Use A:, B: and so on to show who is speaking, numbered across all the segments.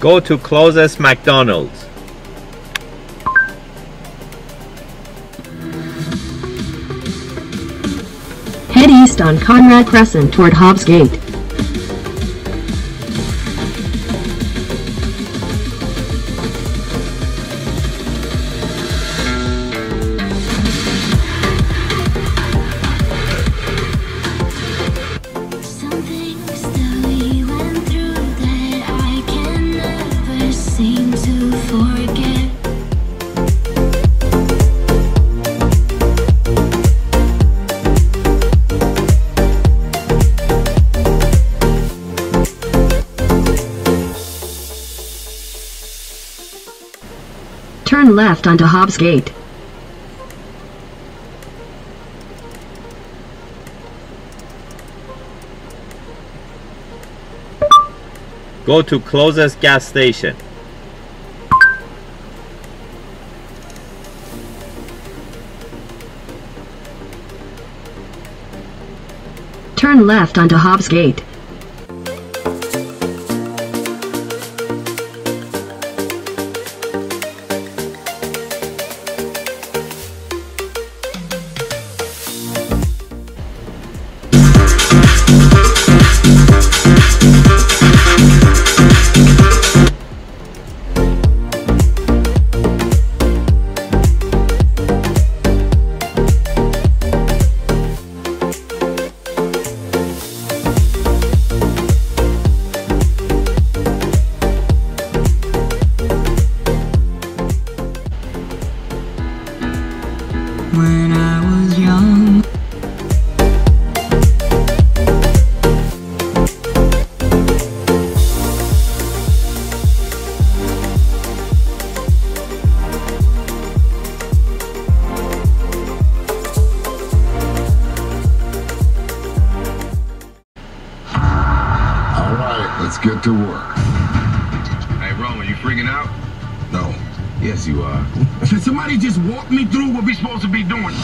A: Go to closest McDonald's.
B: Head east on Conrad Crescent toward Hobbs Gate. Turn left onto Hobbs Gate.
A: Go to closest gas station.
B: Turn left onto Hobbs Gate.
C: When I was young.
D: All right, let's get to work.
E: Hey, Roman, you freaking out? Yes, you are.
D: Can somebody just walk me through what we're supposed to be doing?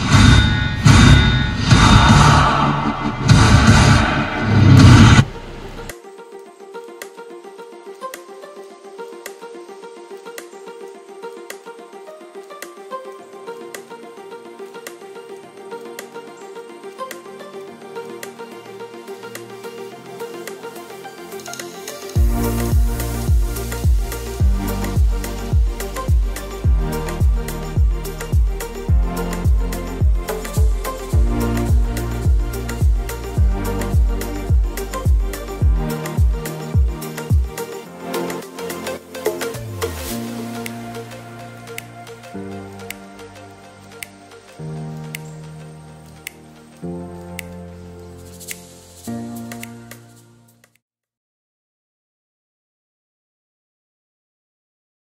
D: We'll